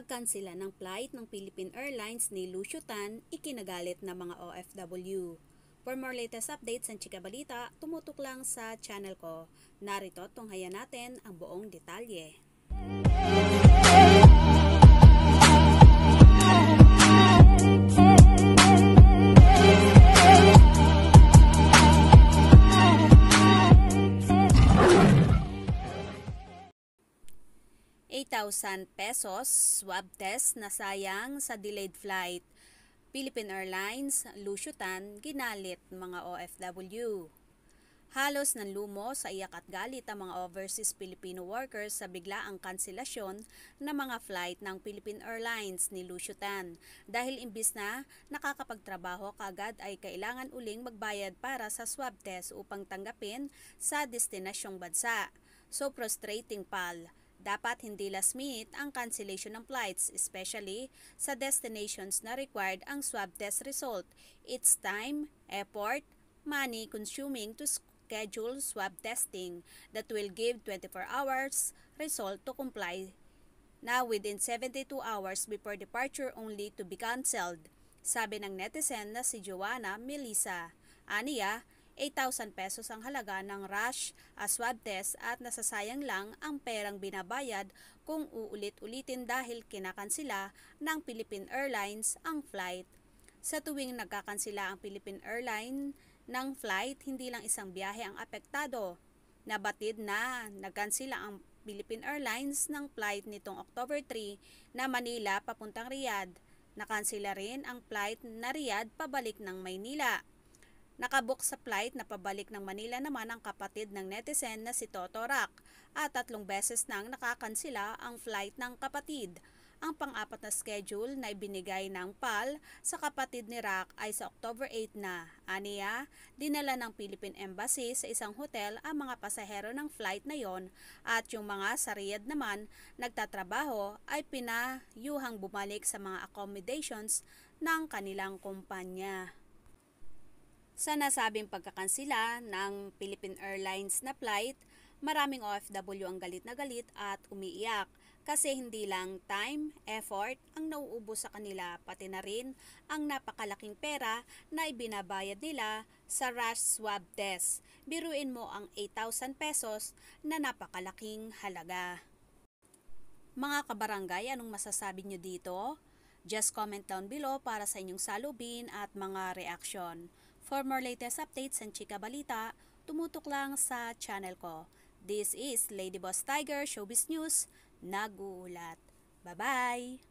Pagkansila ng flight ng Philippine Airlines ni Lucio Tan, ikinagalit ng mga OFW. For more latest updates sa Chika Balita, tumutok lang sa channel ko. Narito tunghayan natin ang buong detalye. 8,000 pesos swab test na sayang sa delayed flight. Philippine Airlines, Lusyutan, ginalit mga OFW. Halos nanlumo sa iyak at galit ang mga overseas Filipino workers sa biglaang kanselasyon ng mga flight ng Philippine Airlines ni Lusyutan dahil imbis na nakakapagtrabaho kagad ay kailangan uling magbayad para sa swab test upang tanggapin sa destinasyong bansa. So frustrating pal. Dapat hindi last minute ang cancellation ng flights, especially sa destinations na required ang swab test result. It's time, effort, money consuming to schedule swab testing that will give 24 hours result to comply na within 72 hours before departure only to be cancelled. Sabi ng netizen na si Joanna Melissa. Aniya, 8,000 pesos ang halaga ng rush a swab test at nasasayang lang ang perang binabayad kung uulit-ulitin dahil kinakansila ng Philippine Airlines ang flight. Sa tuwing nagkakansila ang Philippine Airlines ng flight, hindi lang isang biyahe ang apektado. Nabatid na nagkansila ang Philippine Airlines ng flight nitong October 3 na Manila papuntang Riyadh. Nakansila rin ang flight na Riyadh pabalik ng Maynila. Nakabook sa flight na pabalik ng Manila naman ang kapatid ng netizen na si Toto Rock at tatlong beses nang nakakansila ang flight ng kapatid. Ang pang-apat na schedule na ibinigay ng PAL sa kapatid ni Rock ay sa October 8 na. Aniya, dinala ng Philippine Embassy sa isang hotel ang mga pasahero ng flight na yon at yung mga sa Riyadh naman nagtatrabaho ay pinayuhang bumalik sa mga accommodations ng kanilang kumpanya. Sa nasabing pagkakansila ng Philippine Airlines na flight, maraming OFW ang galit na galit at umiiyak kasi hindi lang time, effort ang nauubo sa kanila pati na rin ang napakalaking pera na ibinabayad nila sa rush swab test. Biruin mo ang 8,000 pesos na napakalaking halaga. Mga kabarangay, anong masasabi nyo dito? Just comment down below para sa inyong salubin at mga reaksyon. For more latest updates and chika balita, tumutok lang sa channel ko. This is Lady Boss Tiger Showbiz News, naguulat. Bye-bye!